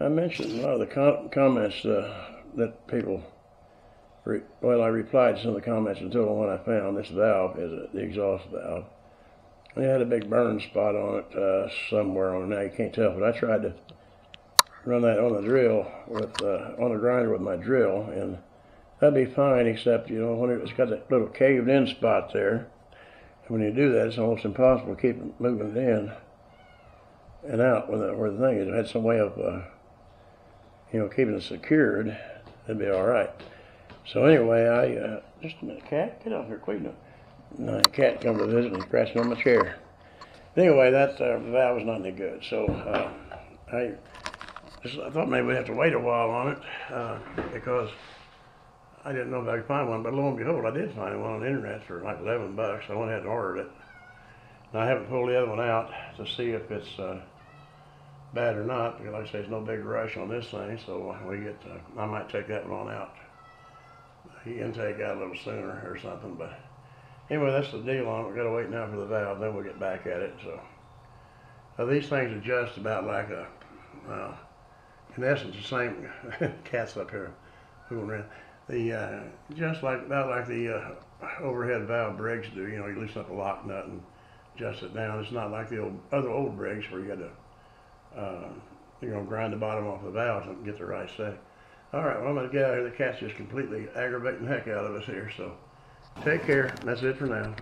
I mentioned a lot of the com- comments uh, that people. Well, I replied to some of the comments told them what I found. This valve is a, the exhaust valve. It had a big burn spot on it uh, somewhere on it. Now you can't tell, but I tried to run that on the drill with uh, on the grinder with my drill, and that'd be fine. Except you know when it's got that little caved-in spot there. And when you do that, it's almost impossible to keep it moving it in and out when the, where the thing is. It had some way of uh, you know, keeping it secured, that'd be all right. So anyway, I uh, just a minute, cat, get off here quick. No, no cat come to visit and scratching on my chair. Anyway, that uh, valve was not any good. So uh, I just I thought maybe we'd have to wait a while on it uh, because I didn't know if I could find one. But lo and behold, I did find one on the internet for like 11 bucks. I went ahead and ordered it. And I haven't pulled the other one out to see if it's uh, bad or not. Because like I say, there's no big rush on this thing, so we get. Uh, I might take that one out. The intake out a little sooner or something, but anyway, that's the deal on it. We got to wait now for the valve, then we'll get back at it. So uh, these things are just about like a, uh, in essence, the same. cats up here moving around. The uh, just like about like the uh, overhead valve Briggs do. You know, you loosen up a lock nut and adjust it down. It's not like the old other old Briggs where you got to uh, you know, grind the bottom off the valves and get the right setting. All right, well, I'm going to get out of here. The cat's just completely aggravating the heck out of us here. So take care. That's it for now.